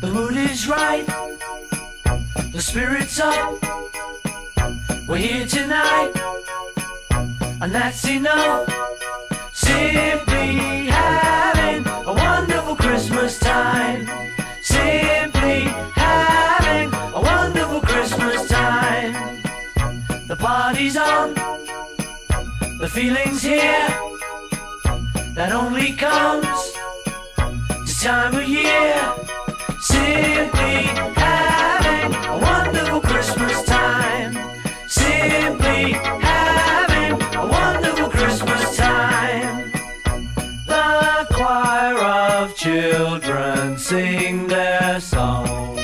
The mood is right, the spirit's up. We're here tonight, and that's enough. Simply having a wonderful Christmas time. Simply having a wonderful Christmas time. The party's on, the feeling's here. That only comes this time of year. Simply children sing their song.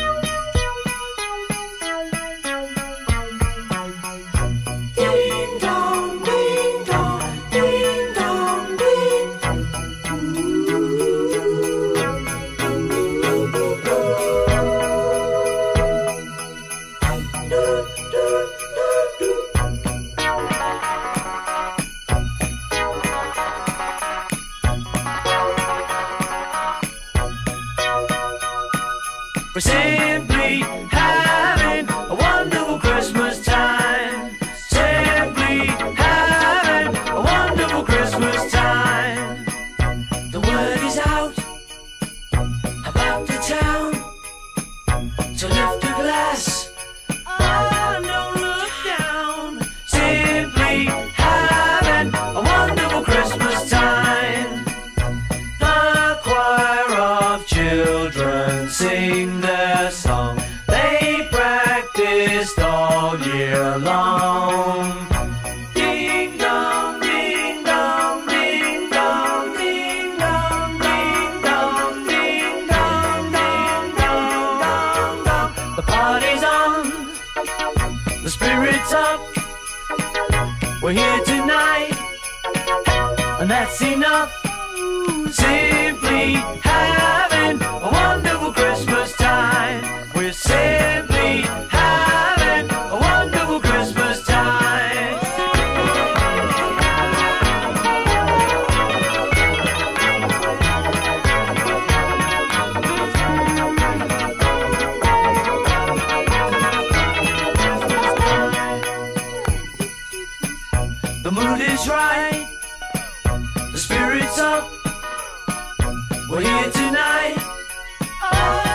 Ding dong, We're simply all year long. Ding dong, ding dong, ding dong, ding dong, ding dong, ding dong, ding dong, dong. The party's on, the spirit's up. We're here tonight, and that's enough. Simply having is right, the spirit's up. We're here tonight. Oh,